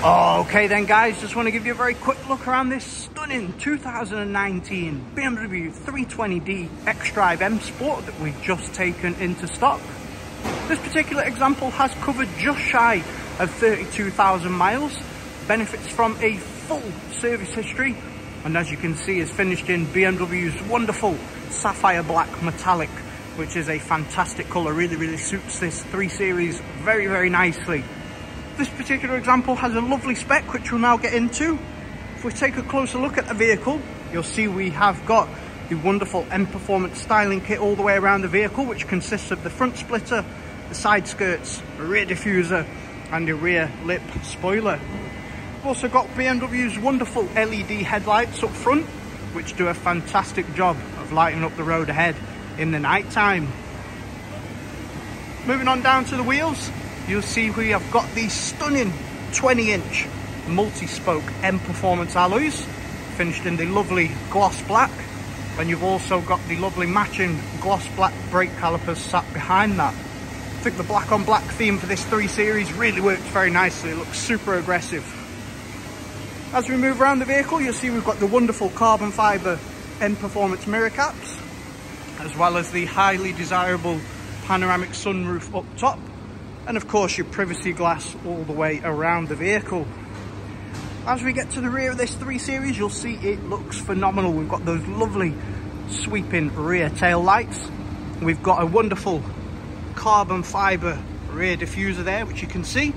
Oh, okay then guys, just want to give you a very quick look around this stunning 2019 BMW 320d xDrive M Sport that we've just taken into stock. This particular example has covered just shy of 32,000 miles, benefits from a full service history, and as you can see is finished in BMW's wonderful sapphire black metallic, which is a fantastic colour, really really suits this 3 Series very very nicely. This particular example has a lovely spec, which we'll now get into. If we take a closer look at the vehicle, you'll see we have got the wonderful M Performance styling kit all the way around the vehicle, which consists of the front splitter, the side skirts, a rear diffuser, and the rear lip spoiler. We've also got BMW's wonderful LED headlights up front, which do a fantastic job of lighting up the road ahead in the night time. Moving on down to the wheels, you'll see we have got these stunning 20 inch multi-spoke M Performance alloys finished in the lovely gloss black and you've also got the lovely matching gloss black brake calipers sat behind that. I think the black on black theme for this 3 Series really works very nicely, it looks super aggressive. As we move around the vehicle you'll see we've got the wonderful carbon fibre M Performance mirror caps as well as the highly desirable panoramic sunroof up top and of course your privacy glass all the way around the vehicle. As we get to the rear of this 3 Series, you'll see it looks phenomenal. We've got those lovely sweeping rear tail lights. We've got a wonderful carbon fibre rear diffuser there, which you can see.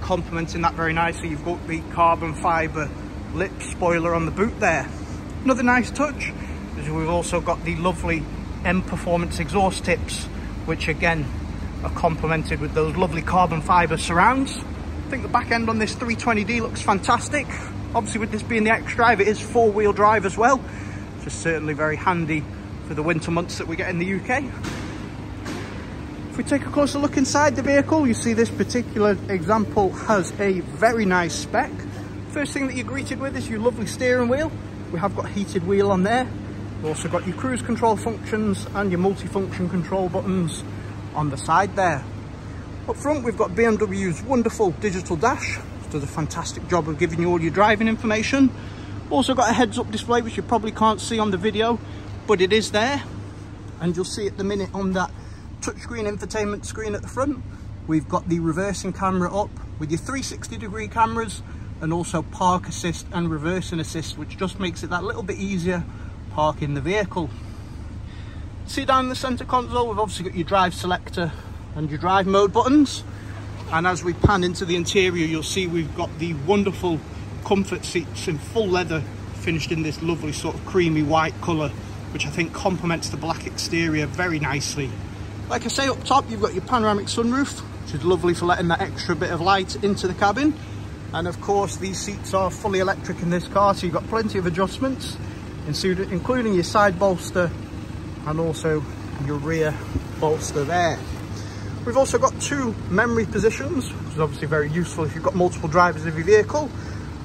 Complementing that very nicely, you've got the carbon fibre lip spoiler on the boot there. Another nice touch is we've also got the lovely M Performance exhaust tips, which again are complemented with those lovely carbon fibre surrounds. I think the back end on this 320D looks fantastic. Obviously with this being the X-Drive, it is four wheel drive as well, which is certainly very handy for the winter months that we get in the UK. If we take a closer look inside the vehicle, you see this particular example has a very nice spec. First thing that you're greeted with is your lovely steering wheel. We have got heated wheel on there. We've also got your cruise control functions and your multifunction control buttons on the side there. Up front we've got BMW's wonderful digital dash, which does a fantastic job of giving you all your driving information. Also got a heads-up display which you probably can't see on the video, but it is there. And you'll see at the minute on that touchscreen infotainment screen at the front, we've got the reversing camera up with your 360 degree cameras and also park assist and reversing assist, which just makes it that little bit easier parking the vehicle. See down in the center console, we've obviously got your drive selector and your drive mode buttons. And as we pan into the interior, you'll see we've got the wonderful comfort seats in full leather, finished in this lovely sort of creamy white color, which I think complements the black exterior very nicely. Like I say, up top, you've got your panoramic sunroof, which is lovely for letting that extra bit of light into the cabin. And of course, these seats are fully electric in this car, so you've got plenty of adjustments, including your side bolster and also your rear bolster there. We've also got two memory positions, which is obviously very useful if you've got multiple drivers of your vehicle,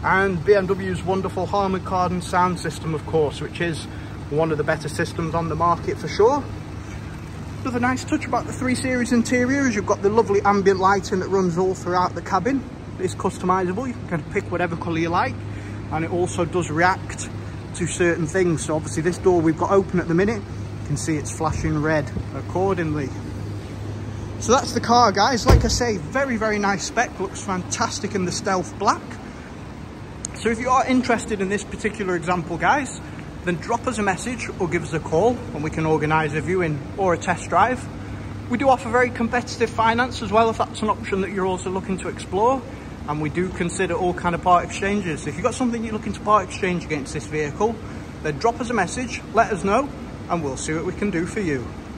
and BMW's wonderful Harman Kardon sound system, of course, which is one of the better systems on the market for sure. Another nice touch about the 3 Series interior is you've got the lovely ambient lighting that runs all throughout the cabin. It's customizable, you can kind of pick whatever colour you like, and it also does react to certain things. So obviously this door we've got open at the minute, can see it's flashing red accordingly. So that's the car guys, like I say, very, very nice spec, looks fantastic in the stealth black. So if you are interested in this particular example guys, then drop us a message or give us a call and we can organise a viewing or a test drive. We do offer very competitive finance as well if that's an option that you're also looking to explore and we do consider all kind of part exchanges. If you've got something you're looking to part exchange against this vehicle, then drop us a message, let us know and we'll see what we can do for you.